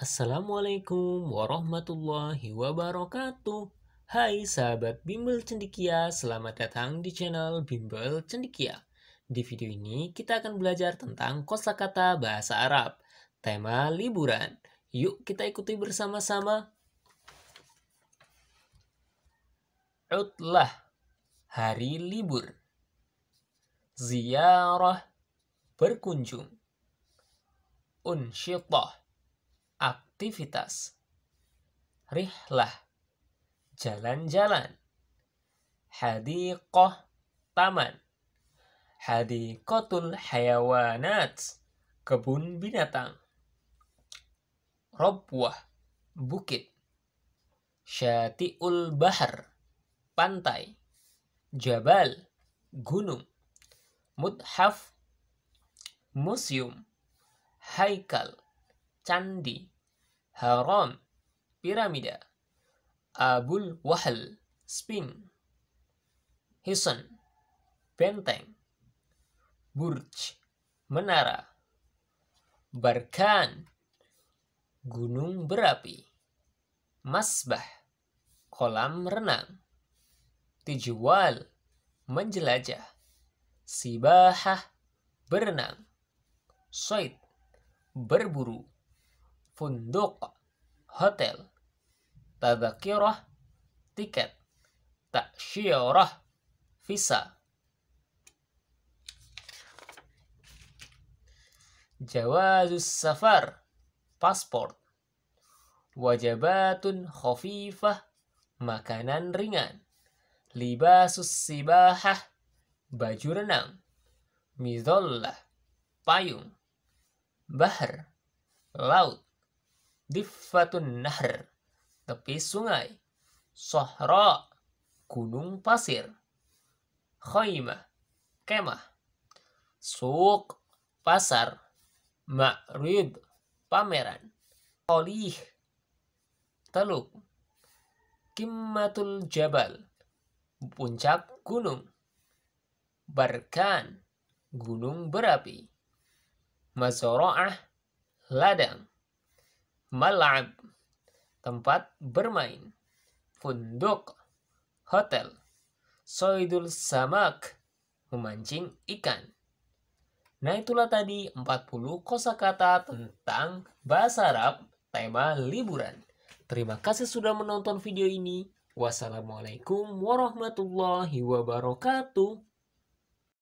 Assalamualaikum warahmatullahi wabarakatuh. Hai sahabat Bimbel Cendikia, selamat datang di channel Bimbel Cendikia. Di video ini kita akan belajar tentang kosakata bahasa Arab. Tema liburan. Yuk kita ikuti bersama-sama. Utlah, hari libur. Ziarah, berkunjung. Unsyitah, aktivitas. Rihlah, jalan-jalan. Hadiqah, taman. Hadiqatul hayawanat, kebun binatang. Robwah, bukit. Syati'ul bahar, pantai. Jabal, gunung. Mudhaf, museum. Haikal, candi, haram, piramida, abul wahal, sping, hisan, benteng, burj, menara, barkan, gunung berapi, masbah, kolam renang, tijual, menjelajah, sibahah, berenang, soit, berburu, funduk, hotel, tadakirah, tiket, taksyirah, visa. Jawazus safar, pasport. Wajabatun khafifah, makanan ringan. Libasus sibahah, baju renang. Mizollah, payung. Bahar, laut Diffatun Nahr, tepi sungai. Sohra, gunung pasir. Khaymah, kemah. Suq, pasar. Ma'rid, pameran. Olih, teluk. Kimmatul Jabal, puncak gunung. Barkan, gunung berapi. Mazora'ah, ladang mal'ab, tempat bermain, funduk, hotel, soidul samak, memancing ikan. Nah itulah tadi 40 kosakata tentang bahasa Arab tema liburan. Terima kasih sudah menonton video ini. Wassalamualaikum warahmatullahi wabarakatuh.